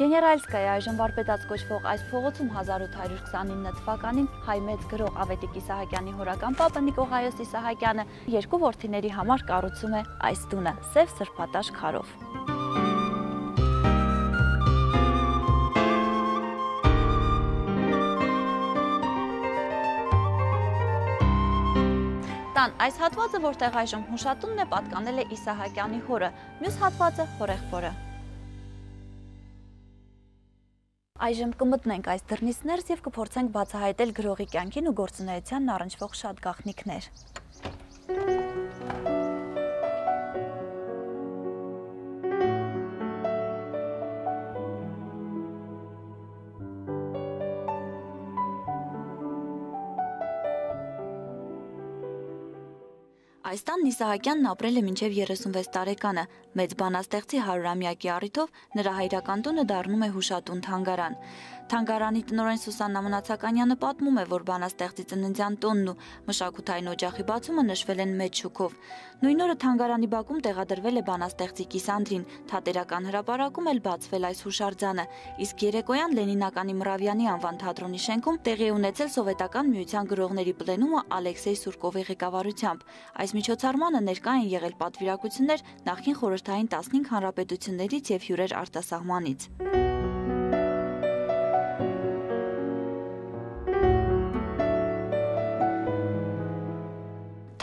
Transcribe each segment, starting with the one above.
Գեներալսկայա այժմ վարպետաց կոչվող այս փողոցում 1829 թվականին հայ մեծ գրող Ավետիք Իսահակյանի հորական պապը Նիկողայոս Իսահակյանը երկու որդիների համար կառուցում է այս տունը՝ սև սրբատաշ քարով։ Տան այս հատվածը, որտեղ այժմ հուշատունն է, պատկանել է Իսահակյանի հորը, մյուս հատվածը հորեղբորը։ Այժմ կմտնենք այս դռնից ներս եւ կփորձենք բացահայտել գրողի կյանքին ու գործունեությանն առնչվող շատ գաղտնիքներ։ Այս տան Նիսահակյանն ապրել է մինչև 36 տարեկանը։ Մեծ բանաստեղծի 100-ամյակի առիթով նրա հայրական տունը դառնում է հուշատուն թանգարան։ Թանգարանի տնօրեն Սուսաննա Մնացականյանը պատմում է, որ բանաստեղծի ծննդյան տոնն ու մշակութային օջախի բացումը նշվել են մեծ շուկով։ Նույն օրը թանգարանի բակում տեղադրվել է բանաստեղծի Կիսանդրին, թատերական հրապարակում էլ բացվել այս հուշարձանը, իսկ երեկոյան Լենինականի Մռավյանի անվան թատրոնի շենքում տեղի ունեցել սովետական միության գրողների պլենումը Ալեքսեյ Սուրկովի ղեկավարությամբ։ Այս միջոցառմանը ներկա են եղել պատվիրակություններ նախին խորհրդային 15 հանրապետություններից եւ հյուրեր արտասահմանից։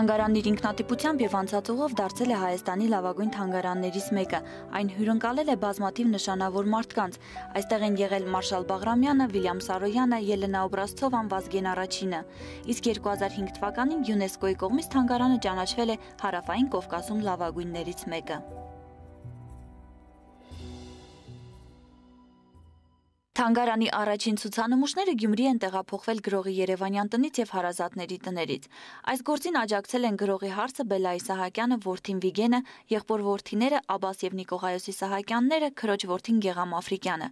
Թանգարանն իր ինքնատիպությամբ եւ անցածուղով դարձել է Հայաստանի լավագույն թանգարաններից մեկը։ Այն հյուրընկալել է բազմաթիվ նշանավոր մարդկանց։ Այստեղ են եղել Մարշալ Բաղրամյանը, Վիլյամ Սարոյանը, Ելենա Օբրազցովան, Վազգեն Արաչինը։ Իսկ 2005 թվականին ՅՈՒՆԵՍԿՕ-ի կողմից թանգարանը ճանաչվել է Հարավային Կովկասում լավագույններից մեկը։ Թանգարանի առաջին ցուցանմուշները Գյումրի են տեղափոխվել գրողի Երևանյան տնից եւ հարազատների տներից։ Այս գործին աջակցել են գրողի հարցը Բելա Իսահակյանը, որդին Վիգենը, եղբոր որդիները Աբաս եւ Նիկողայոս Իսահակյանները, քրոջ որդին Գեգամ Աֆրիկյանը։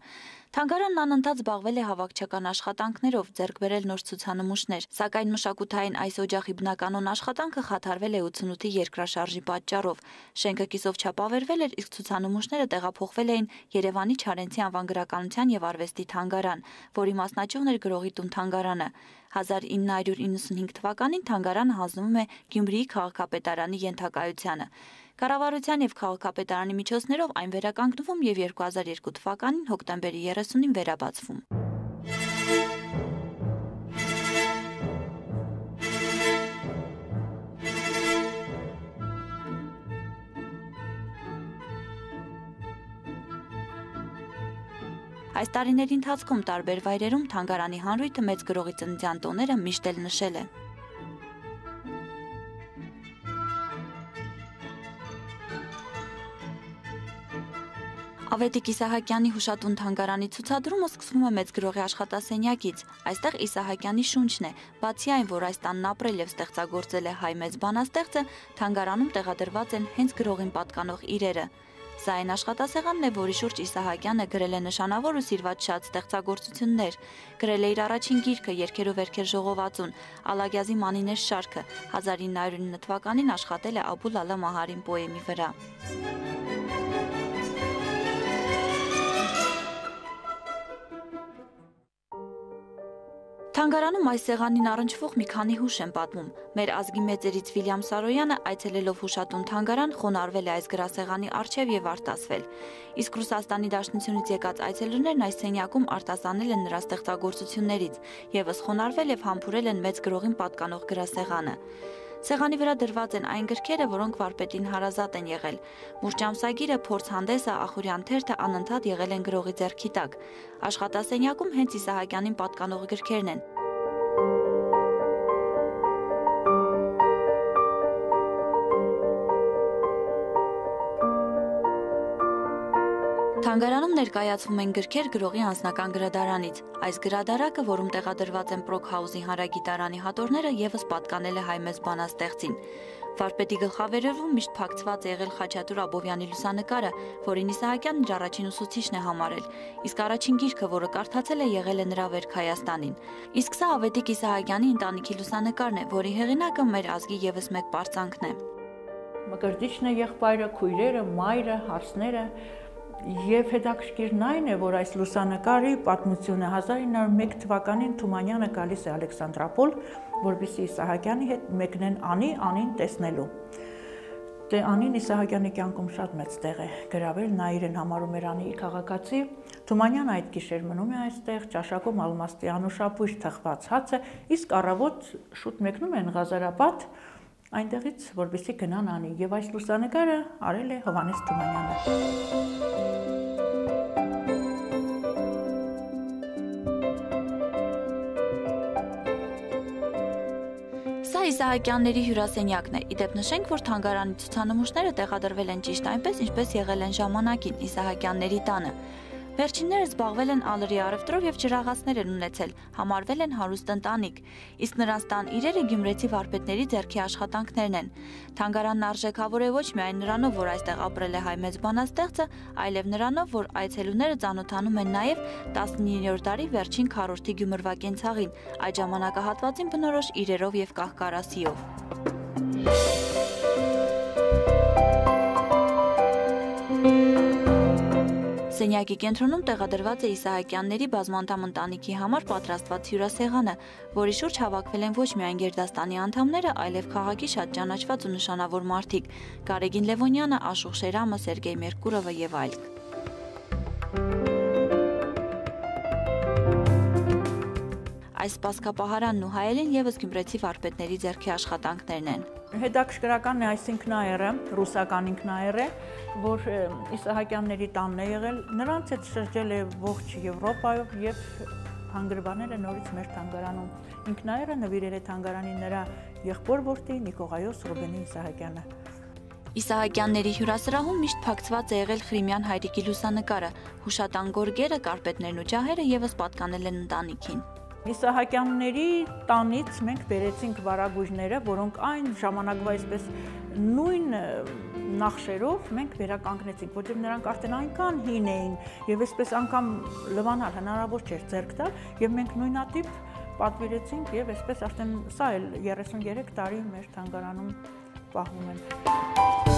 Թանգարանն անընդհատ զբաղվել է հավաքչական աշխատանքներով, ձեռք բերել նոր ցուցանմուշներ, սակայն մշակութային այս օջախի բնականon աշխատանքը խաթարվել է 88-ի երկրաշարժի պատճառով։ Շենքը կիսով չապավերվել էր, իսկ ցուցանմուշները տեղափոխվել էին Երևանի Չարենցի անվան գրականության եւ արվեստի թանգարան, որի մասնաճյուղն էր գրողի տուն թանգարանը։ 1995 թվականին թանգարանը հանձնվում է Գյումրիի քաղաքապետարանի ենթակայությանը։ Կառավարության եւ քաղաքապետարանի միջոցներով այն վերականգնվում եւ 2002 թվականին հոկտեմբերի 30-ին վերաբացվում։ Այս տարիների ընթացքում տարբեր վայրերում թանգարանի հանրույթը մեծ գրողի ծննդյան տոները միշտ էլ նշել է։ Ավետիք Իսահակյանի հուշատուն թանգարանի ցուցադրումը սկսվում է մեծ գրողի աշխատասենյակից։ Այստեղ Իսահակյանի շունչն է։ Բացի այն, որ այս տանն ապրել եւ ստեղծագործել է հայ մեծ բանաստեղծը, թանգարանում տեղադրված են հենց գրողին պատկանող իրերը։ Սա այն աշխատասեղանն է, որի շուրջ Իսահակյանը գրել է նշանավոր ու սիրված շատ ստեղծագործություններ։ Գրել է իր առաջին գիրքը Երկեր ու վերքեր ժողովածուն, Ալագյազի մանիներ շարքը, 1909 թվականին աշխատել է Աբուլ Ալա Մահարին պոեմի վրա։ Թանգարանում այս սեղանին առնչվող մի քանի հուշ են պատմում։ Մեր ազգի մեծերից Վիլյամ Սարոյանը այցելելով հուշատուն թանգարան խոնարհվել է այս գրասեղանի առջև եւ արտասվել։ Իսկ Ռուսաստանի Դաշնությունից եկած այցելուներն այս սենյակում արտասանել են նրա ստեղծագործություններից, եւս խոնարհվել եւ համբուրել են մեծ գրողին պատկանող գրասեղանը։ Սեղանի վրա դրված են այն գրքերը, որոնք վարպետին հարազատ են եղել։ Մուրճամսագիրը, փորձհանդեսը, ախորյան թերթը անընդհատ եղել են գրողի ձեռքի տակ։ Աշխատասենյակում հենց Իսահակյանին պատկանող գրքերն են։ Թանգարանում ներկայացվում են գրքեր գրողի անձնական գրադարանից։ Այս գրադարակը, որում տեղադրված են Պրոքհաուզի հանրագիտարանի հատորները, եւս պատկանել է հայ մեծ բանաստեղծին։ Վարպետի գլխավերևում միշտ փակցված է եղել Խաչատուր Աբովյանի լուսանկարը, որին Իսահակյանն իր առաջին ուսուցիչն է համարել, իսկ առաջին գիրքը, որը կարդացել է, եղել է նրա վերք Հայաստանին։ Իսկ սա Ավետիք Իսահակյանի ընտանիքի լուսանկարն է, որի հեղինակը մեր ազգի եւս մեկ պարծանքն է։ Մկրտիչն է եղբայրը, քույրերը, մայրը, հարսները, Եվ հետաքրքիրն այն է, որ այս լուսանկարի պատմությունը 1901 թվականին Թումանյանը գալիս է Ալեքսանդրապոլ, որբիսի Իսահակյանի հետ մեկնեն Անի, Անին տեսնելու։ Դե Անին Իսահակյանի կյանքում շատ մեծ տեղ է գրավել, նա իրեն համարում էր Անի քաղաքացի։ Թումանյանը այդ գիշեր մնում է այստեղ, ճաշակում ալմաստի անուշապույր թխված հացը, իսկ առավոտ շուտ մեկնում են Ղազարապատ, այնտեղից որբիսի գնան անի եւ այս լուսանկարը արել է Հովանես Թումանյանը։ Սա Իսահակյանների հյուրասենյակն է։ Իդեպ նշենք, որ թանգարանի ցուցանմուշները տեղադրվել են ճիշտ այնպես, ինչպես եղել են ժամանակին Իսահակյանների տանը։ Վերջինները զբաղվել են ալրի առևտրով եւ ջրաղացներ են ունեցել, համարվել են հարուստ ընտանիք, իսկ նրանց տան իրերը գյումրեցի վարպետների ձեռքի աշխատանքներն են։ Թանգարանն արժեքավոր է ոչ միայն նրանով, որ այստեղ ապրել է հայ մեծ բանաստեղծը, այլև նրանով, որ այցելուները ծանոթանում են նաեւ 19-րդ դարի վերջին քառորդի գյումրվա կենցաղին, այդ ժամանակահատվածին բնորոշ իրերով եւ կահկարասիով։ Սենյակի կենտրոնում տեղադրված է Իսահակյանների բազմանդամ ընտանիքի համար պատրաստված հյուրասեղանը, որի շուրջ հավաքվել են ոչ միայն Գերդաստանի անդամները, այլև քաղաքի շատ ճանաչված ու նշանավոր մարդիկ՝ Գարեգին Լևոնյանը, Աշուղ Շերամը, Սերգեյ Մերկուրովը եւ այլք։ Այս սպասկապահարանն ու հայելին եւս Գյումրեցի վարպետների ձեռքի աշխատանքներն են։ Հետաքրքրական է այս ինքնաերը, ռուսական ինքնաերը, որ Իսահակյանների տանն է եղել, նրանց հետ շրջել է ողջ Եվրոպայով եւ հանգրվաները նորից մեր թանգարանում։ Ինքնաերը նվիրել է թանգարանին նրա եղբոր որդի Նիկողայոս Ռուբենի Իսահակյանը։ Իսահակյանների հյուրասրահում միշտ փակցված է եղել Խրիմյան հայրիկի լուսանկարը։ Հուշատան գորգերը, կարպետներն ու ջահերը եւս պատկանել են ընտանիքին։ Իսահակյանների տանից մենք բերեցինք վարագույրները, որոնք այն ժամանակվա այսպես նույն նախշերով մենք վերականգնեցինք, որտեղ նրանք արդեն այնքան հին էին եւ այսպես անգամ լվանալ հնարավոր չէր ձեռք տալ եւ մենք նույնատիպ պատվիրեցինք եւ այսպես արդեն սա էլ 33 տարի մեր թանգարանում պահվում են։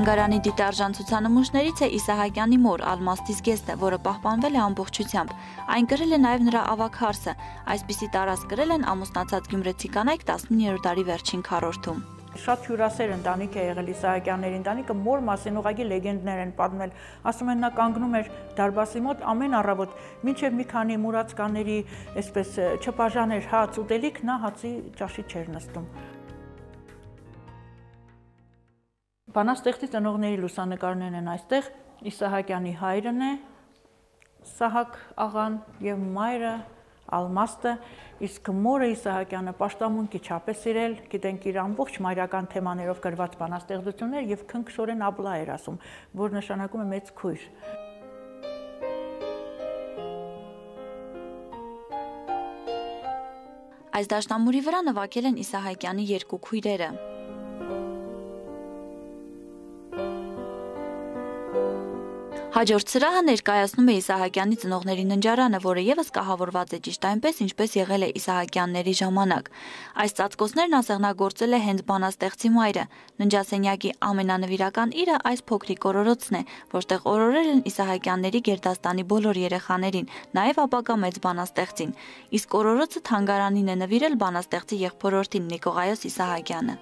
Թանգարանի դիտարժան ցուցանմուշներից է Իսահակյանի մոր Ալմաստի զգեստը, որը պահպանվել է ամբողջությամբ։ Այն գրել է նաև նրա ավակ հարսը։ Այսպիսի տարած գրել են ամուսնացած գյումրեցի կանայք 19-րդ դարի վերջին քառորդում։ Շատ հյուրասեր ընտանիք է եղել Իսահակյանների ընտանիքը, մոր մասին ուղղակի լեգենդներ են պատմել։ Ասում են նա կանգնում էր դարբասի մոտ ամեն առավոտ, մինչև մի քանի մուրացկաների այսպես չպաժաներ հաց ուտելիք, նա հացի ճաշի չէր նստում։ Բանաստեղծի ծնողների լուսանկարներն են այստեղ։ Իսահակյանի հայրն է Սահակ աղան եւ մայրը Ալմաստը, իսկ մորը Իսահակյանը պաշտամունքի չափ է սիրել, գիտենք իր ամբողջ մայրական թեմաներով գրված բանաստեղծություններ եւ քնքշորեն աբլա էր ասում, որ նշանակում է մեծ քույր։ Այս դաշնամուրի վրա նվագել են Իսահակյանի երկու քույրերը։ Հաջորդ սրահը ներկայացնում է Իսահակյանի ծնողների ննջարանը, որը եւս կահավորված է ճիշտ այնպես, ինչպես եղել է Իսահակյանների ժամանակ։ Այս ծածկոցներն ասեղնագործել է հենց բանաստեղծի մայրը։ Ննջասենյակի ամենանվիրական իրը այս փոքրիկ օրորոցն է, որտեղ օրորել են Իսահակյանների Գերդաստանի բոլոր երեխաներին, նաեւ ապագա մեծ բանաստեղծին։ Իսկ օրորոցը թանգարանին է նվիրել բանաստեղծի եղբորորդին Նիկողայոս Իսահակյանը։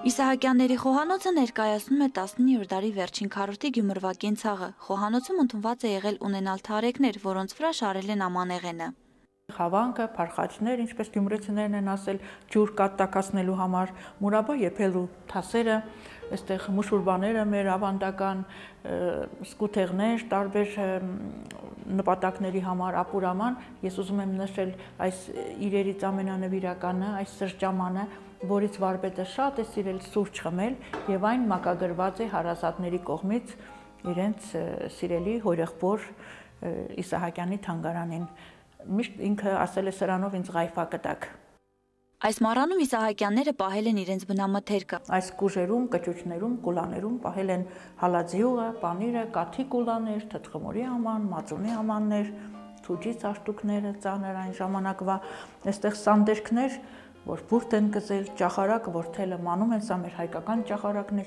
Իսահակյանների խոհանոցը ներկայացնում է 19-րդ դարի վերջին քառորդի Գյումրվա կենցաղը։ Խոհանոցում ընդունված է եղել ունենալ թարեքներ, որոնց վրա շարել են ամանեղենը։ Խավանքը, փարխաճներ, ինչպես գյումրեցիներն են ասել, ջուր կատակացնելու համար, մուրաբա եփելու թասերը, այստեղ մուշուրբաները մեր ավանդական սկութեղներ, տարբեր նպատակների համար ապուրաման, ես ուզում եմ նշել այս իրերից ամենանվիրականը, այս սրճամանը, որից վարպետը շատ է սիրել սուրճ խմել եւ այն մակագրված է հարազատների կողմից իրենց սիրելի հորեղբոր Իսահակյանի թանգարանին։ Միշտ ինքը ասել է սրանով ինձ ғայֆա կտակ։ Այս մառանում Իսահակյանները պահել են իրենց բնամթերքը։ Այս կուժերում, կճուճներում, կուլաներում պահել են հալածյուղը, պանիրը, կաթի կուլաներ, թթխմորի աման, մածունի ամաններ, սուջի ծաշտուկները ծանր այն ժամանակվա, այստեղ սանդերքներ, որ բուրտ են գծել, ճախարակը, որ թելը մանում են, սա մեր հայկական ճախարակն է։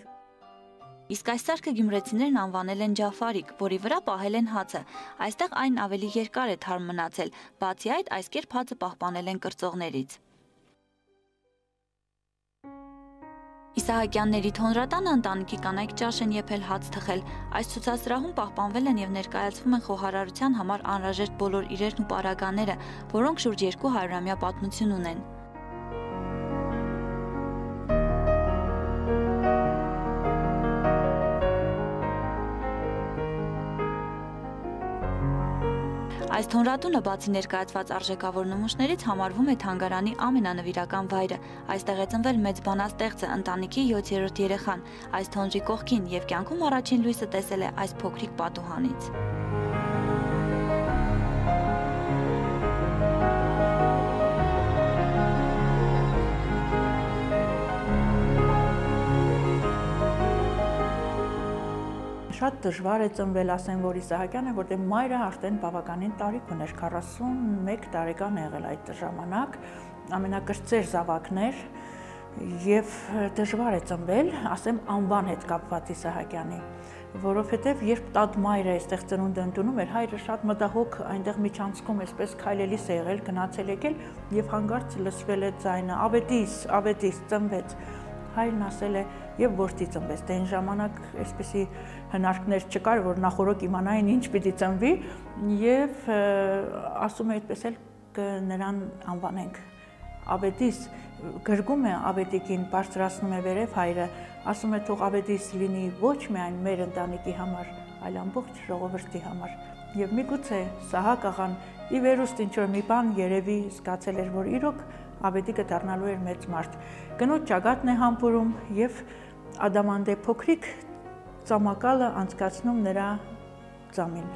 Իսկ այս սարքը գյումրեցիներն անվանել են Ջաֆարիկ, որի վրա պահել են հացը։ Այստեղ այն ավելի երկար է թարմ մնացել։ Բացի այդ, այս կերպ հացը պահպանել են կրծողներից։ Իսահակյանների թոնրատանը ընտանիքի կանայք ճաշ են եփել հաց թխել։ Այս ցուցասրահում պահպանվել են եւ ներկայացվում են խոհարարության համար անհրաժեշտ բոլոր իրերն ու պարագաները, որոնք շուրջ 200-ամյա պատմություն ունեն։ Այս թոնրատունը բացի ներկայացված արժեքավոր նմուշներից համարվում է թանգարանի ամենանվիրական վայրը։ Այստեղ է ծնվել մեծ բանաստեղծը, ընտանիքի 7-րդ երեխան։ Այս թոնրի կողքին եւ կյանքում առաջին լույսը տեսել է այս փոքրիկ պատուհանից։ շատ դժվար է ծնվել, ասեմ, որ Իսահակյանը, որտեղ մայրը արդեն բավականին տարիք ուներ, 41 տարեկան եղել այդ ժամանակ, ամենակրծեր զավակներ եւ դժվար է ծնվել, ասեմ, անվան հետ կապված Իսահակյանի որովհետև երբ տադ մայրը այստեղ ծնունդ ընդունում էր, հայրը շատ մտահոգ այնտեղ միջանցքում այսպես քայլելիս է եղել, գնացել եկել եւ հանգարց լսվել է ձայնը. «Ավետիս, ավետիս» ծնվեց հայրն ասել է եւ որդի ծնվեց դե այն ժամանակ այսպեսի հնարքներ չկար որ նախորոք իմանային ինչ պիտի ծնվի եւ ասում է այդպես էլ նրան անվանենք Աբետիս գրգում է Աբետիկին բարձրացնում է վերև հայրը ասում է թող Աբետիս լինի ոչ միայն մեր ընտանիքի համար այլ ամբողջ ժողովրդի համար եւ միգուցե Սահակ աղան ի վերուստ ինչ որ մի բան երևի զգացել էր որ իրոք Աբետիկը դառնալու էր մեծ մարդ Կնոջ ճակատն է համբուրում եւ Ադամանդե փոքրիկ ծամակալը անցկացնում նրա ծամին։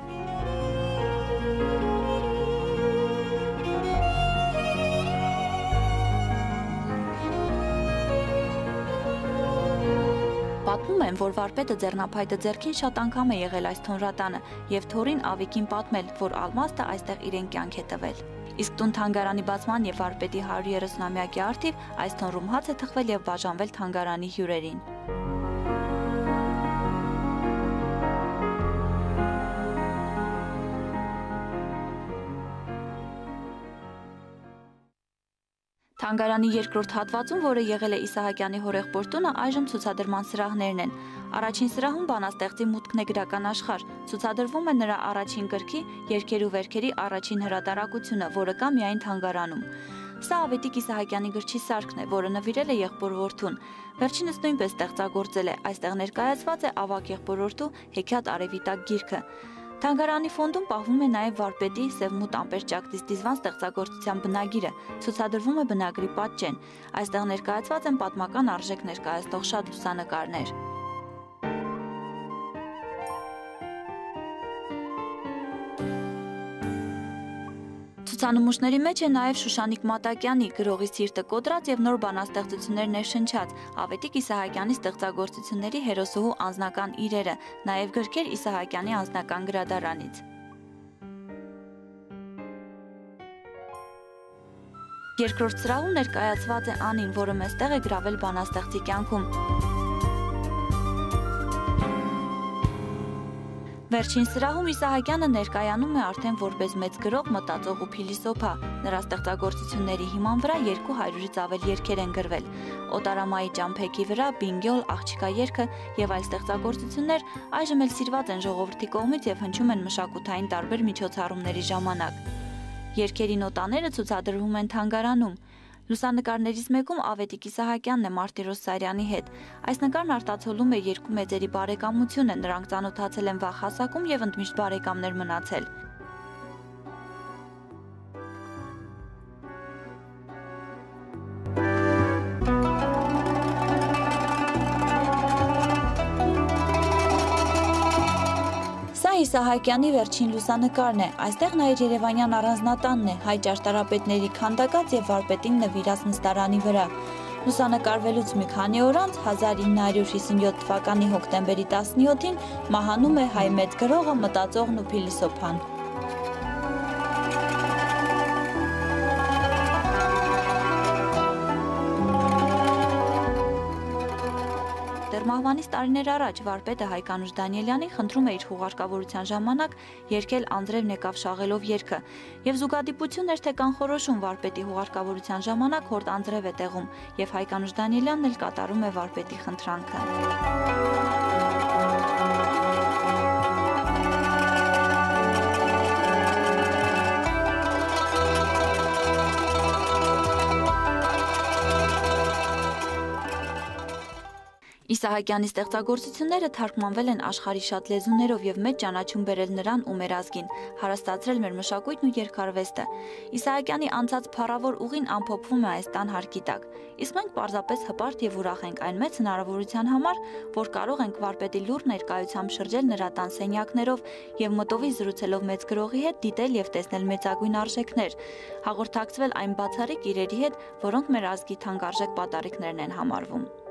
Պատմում են, որ վարպետը ձեռնափայտը ձեռքին շատ անգամ է եղել այս թոնրատանը եւ Թորին Ավիկին պատմել, որ Ալմաստը այստեղ իրեն կյանք է տվել։ Իսկ տուն թանգարանի բացման եւ վարպետի 130-ամյակի արդիվ այս թոնրում հաց է թխվել եւ բաժանվել թանգարանի հյուրերին։ Թանգարանի երկրորդ հատվածում, որը եղել է Իսահակյանի հորեղբոր տունը, այժմ ցուցադրման սրահներն են։ Առաջին սրահում բանաստեղծի մուտքն է գրական աշխարհ։ Ցուցադրվում է նրա առաջին գրքի երկեր ու վերքերի առաջին հրատարակությունը, որը կա միայն թանգարանում։ Սա Ավետիք Իսահակյանի գրչի սարքն է, որը նվիրել է եղբոր որդուն։ Վերջինս նույնպես ստեղծագործել է։ Այստեղ ներկայացված է ավակ եղբոր որդու Հեքիաթ Արևիտակ գիրքը։ Թանգարանի ֆոնդում պահվում է նաև վարպետի Սևմուտ Ամպերճակտիս դիզվան ստեղծագործության բնագիրը, ցուցադրվում է բնագրի պատճեն։ Այստեղ ներկայացված են պատմական արժեք ներկայացնող շատ լուսանկարներ։ Ցուցանմուշների մեջ է նաև Շուշանիկ Մատակյանի գրողի սիրտը կոտրած եւ նոր բանաստեղծություններ ներշնչած, Ավետիք Իսահակյանի ստեղծագործությունների հերոսուհու անձնական իրերը, նաև գրքեր Իսահակյանի անձնական գրադարանից։ Երկրորդ սրահում ներկայացված է Անին, որը մեստեղ է գրավել բանաստեղծի կյանքում։ Վերջին սրահում Իսահակյանը ներկայանում է արդեն որպես մեծ գրող, մտածող ու փիլիսոփա։ Նրա ստեղծագործությունների հիման վրա 200-ից ավել երգեր են գրվել։ Օտարամայի ճամփեքի վրա Բինգյոլ, աղջիկա երգը եւ այլ ստեղծագործություններ այժմ էլ սիրված են ժողովրդի կողմից եւ հնչում են մշակութային տարբեր միջոցառումների ժամանակ։ Երկերի նոտաները ցուցադրվում են թանգարանում։ Լուսանկարներից մեկում Ավետիք Իսահակյանն է Մարտիրոս Սարյանի հետ։ Այս նկարն արտացոլում է երկու մեծերի բարեկամությունը, նրանք ծանոթացել են վաղ հասակում եւ ընդմիշտ բարեկամներ մնացել։ Իսահակյանի վերջին լուսանկարն է։ Այստեղ նա իր Երևանյան առանձնատանն է, հայ ճարտարապետների քանդակած եւ վարպետին նվիրած նստարանի վրա։ Լուսանկարվելուց մի քանի օր անց 1957 թվականի հոկտեմբերի 17-ին մահանում է հայ մեծ գրողը, մտածողն ու փիլիսոփան։ մահվանից տարիներ առաջ վարպետը Հայկանուշ Դանիելյանի խնդրում է իր հուղարկավորության ժամանակ երկել անձրև նեկավ շաղելով երգը եւ զուգադիպություն էր թե կանխորոշում վարպետի հուղարկավորության ժամանակ հորդ անձրև է տեղում եւ Հայկանուշ Դանիելյանն էլ կատարում է վարպետի խնդրանքը Իսահակյանի ստեղծագործությունները թարգմանվել են աշխարհի շատ լեզուներով եւ մեծ ճանաչում բերել նրան ու մեր ազգին, հարստացրել մեր մշակույթն ու երկարվեստը։ Իսահակյանի անցած փառավոր ուղին ամփոփվում է այս տան հարկի տակ։ Իսկ մենք պարզապես հպարտ եւ ուրախ ենք այն մեծ հնարավորության համար, որ կարող ենք վարպետի լուր ներկայությամբ շրջել նրա տան սենյակներով եւ մտովի զրուցելով մեծ գրողի հետ դիտել եւ տեսնել մեծագույն արժեքներ, հաղորդակցվել այն բացառիկ իրերի հետ, որոնք մեր ազգի թանկարժեք պատարիկներն են համարվում։